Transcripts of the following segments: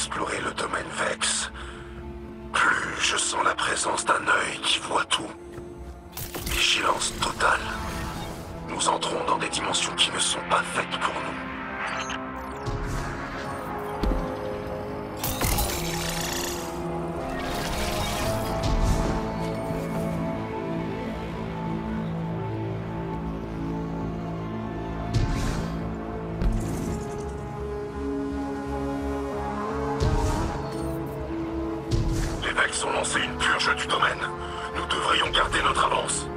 explorer le domaine Vex, plus je sens la présence d'un œil qui voit tout. Vigilance totale. Nous entrons dans des dimensions qui ne sont pas faites Vex ont lancé une purge du domaine. Nous devrions garder notre avance.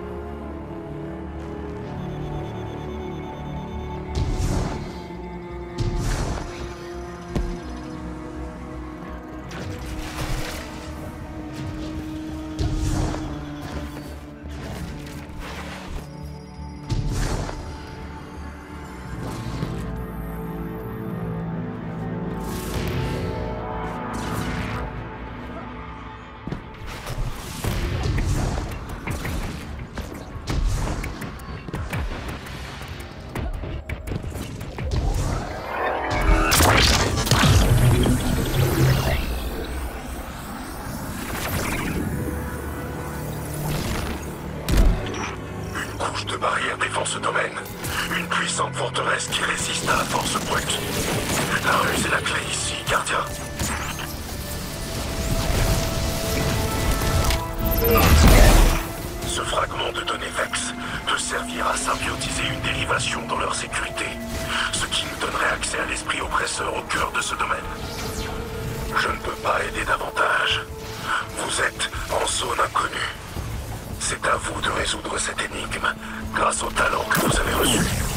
Défend ce domaine. Une puissante forteresse qui résiste à la force brute. La ruse est la clé ici, gardien. Ce fragment de données Vex peut servir à symbiotiser une dérivation dans leur sécurité, ce qui nous donnerait accès à l'esprit oppresseur au cœur de ce domaine. Je ne peux pas aider davantage. Vous êtes en zone inconnue. C'est à vous de résoudre cette énigme grâce au talent que vous avez reçu.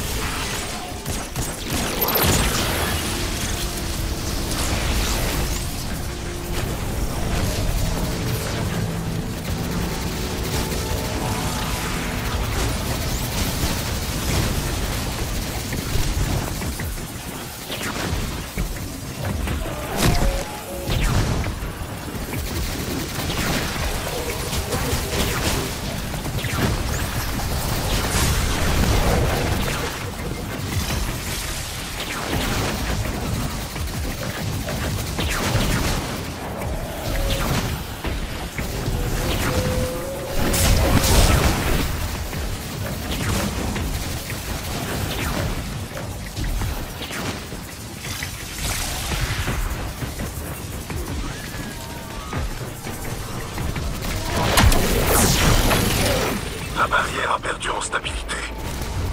Barrière a perdu en stabilité.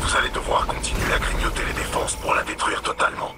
Vous allez devoir continuer à grignoter les défenses pour la détruire totalement.